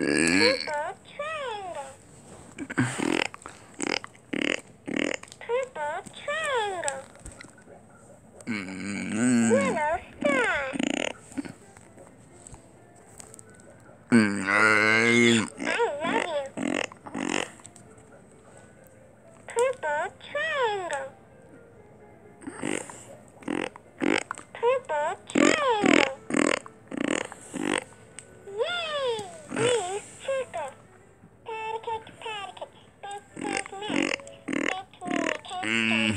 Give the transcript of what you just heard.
Purple triangle. Purple triangle. Yellow star. I love you. Purple triangle. Mm.